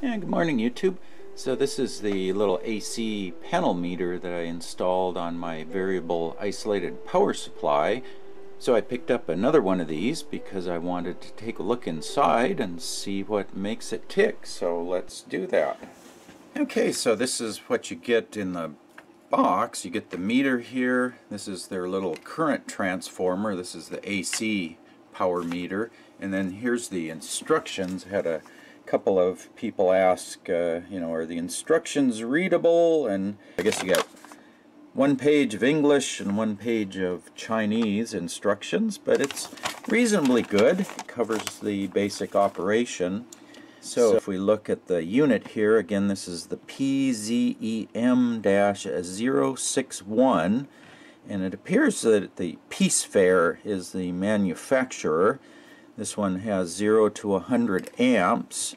Yeah, good morning YouTube. So this is the little AC panel meter that I installed on my variable isolated power supply. So I picked up another one of these because I wanted to take a look inside and see what makes it tick. So let's do that. Okay, so this is what you get in the box. You get the meter here. This is their little current transformer. This is the AC power meter. And then here's the instructions. how a couple of people ask, uh, you know, are the instructions readable? And I guess you got one page of English and one page of Chinese instructions, but it's reasonably good. It covers the basic operation. So, if we look at the unit here, again, this is the PZEM-061, and it appears that the Peacefair is the manufacturer. This one has 0 to 100 amps,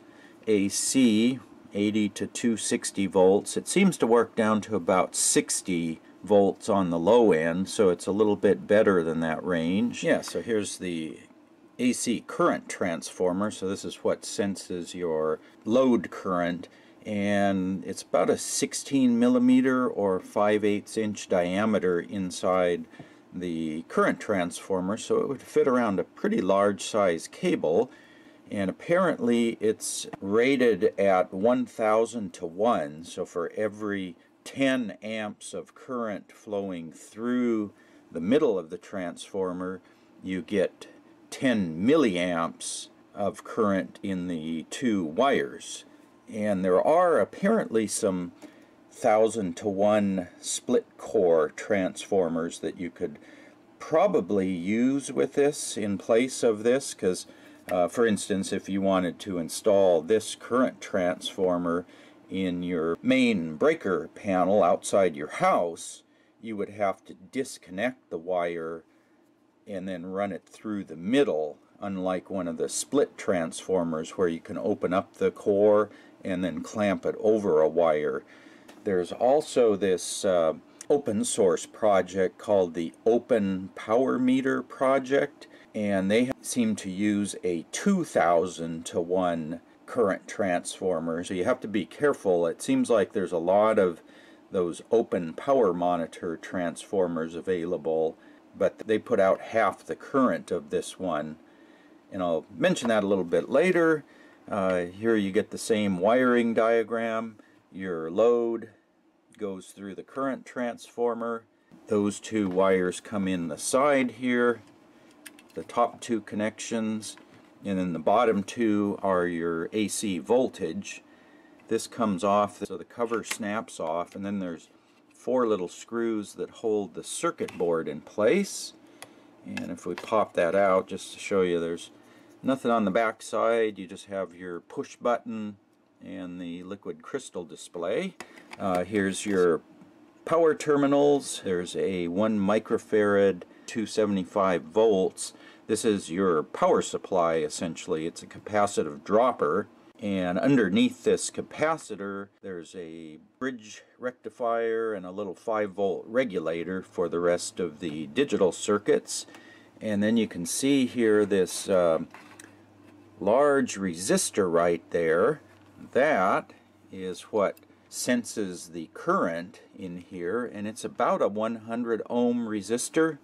AC 80 to 260 volts. It seems to work down to about 60 volts on the low end, so it's a little bit better than that range. Yeah, so here's the AC current transformer. So this is what senses your load current and it's about a 16 millimeter or 5 8 inch diameter inside the current transformer so it would fit around a pretty large size cable and apparently it's rated at 1000 to 1 so for every 10 amps of current flowing through the middle of the transformer you get 10 milliamps of current in the two wires. And there are apparently some thousand to one split core transformers that you could probably use with this in place of this because uh, for instance if you wanted to install this current transformer in your main breaker panel outside your house you would have to disconnect the wire and then run it through the middle unlike one of the split transformers where you can open up the core and then clamp it over a wire. There's also this uh, open source project called the Open Power Meter Project and they seem to use a 2000 to 1 current transformer. So you have to be careful. It seems like there's a lot of those open power monitor transformers available but they put out half the current of this one. And I'll mention that a little bit later. Uh, here you get the same wiring diagram. Your load goes through the current transformer. Those two wires come in the side here, the top two connections, and then the bottom two are your AC voltage. This comes off, so the cover snaps off, and then there's four little screws that hold the circuit board in place. And if we pop that out, just to show you, there's Nothing on the back side, you just have your push button and the liquid crystal display. Uh, here's your power terminals. There's a 1 microfarad 275 volts. This is your power supply essentially. It's a capacitive dropper and underneath this capacitor there's a bridge rectifier and a little 5 volt regulator for the rest of the digital circuits and then you can see here this uh, large resistor right there. That is what senses the current in here and it's about a 100 ohm resistor.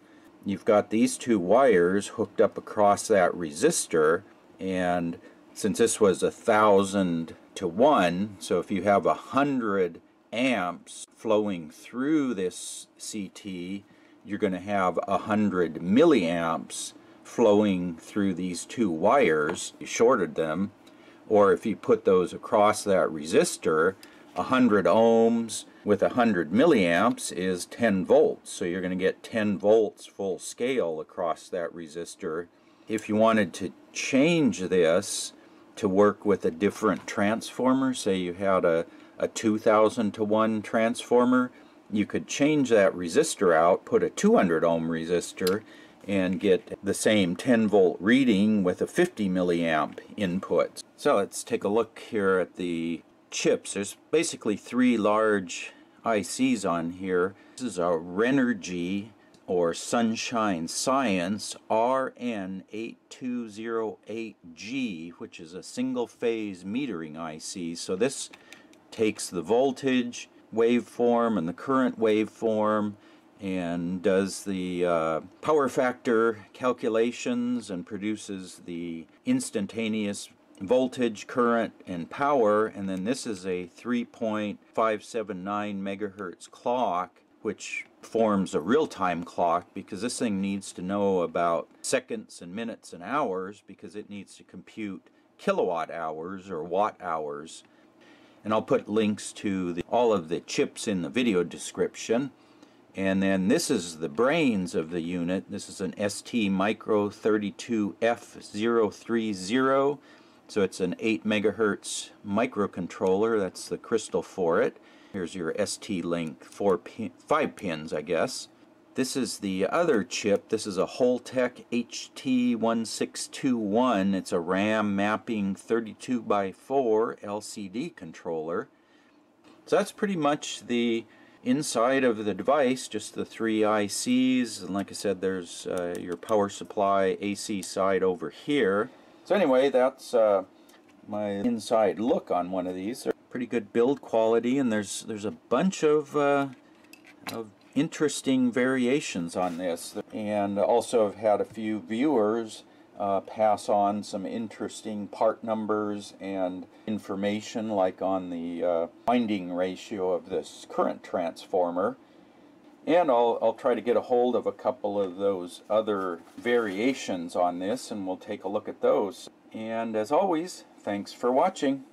You've got these two wires hooked up across that resistor and since this was a thousand to one so if you have a hundred amps flowing through this CT you're going to have a hundred milliamps flowing through these two wires, you shorted them, or if you put those across that resistor, a 100 ohms with 100 milliamps is 10 volts. So you're going to get 10 volts full scale across that resistor. If you wanted to change this to work with a different transformer, say you had a, a 2000 to 1 transformer, you could change that resistor out, put a 200 ohm resistor, and get the same 10 volt reading with a 50 milliamp input. So let's take a look here at the chips. There's basically three large ICs on here. This is a Renergy or Sunshine Science RN8208G, which is a single phase metering IC. So this takes the voltage waveform and the current waveform and does the uh, power factor calculations and produces the instantaneous voltage, current, and power. And then this is a 3.579 megahertz clock, which forms a real-time clock because this thing needs to know about seconds and minutes and hours because it needs to compute kilowatt hours or watt hours. And I'll put links to the, all of the chips in the video description. And then this is the brains of the unit. This is an ST Micro 32F030. So it's an 8 megahertz microcontroller. That's the crystal for it. Here's your ST-Link four pin, 5 pins, I guess. This is the other chip. This is a Holtek HT1621. It's a RAM mapping 32 by 4 LCD controller. So that's pretty much the inside of the device, just the three ICs, and like I said, there's uh, your power supply AC side over here. So anyway, that's uh, my inside look on one of these. They're pretty good build quality, and there's there's a bunch of, uh, of interesting variations on this, and also I've had a few viewers uh, pass on some interesting part numbers and information like on the uh, winding ratio of this current transformer. And I'll, I'll try to get a hold of a couple of those other variations on this and we'll take a look at those. And as always, thanks for watching.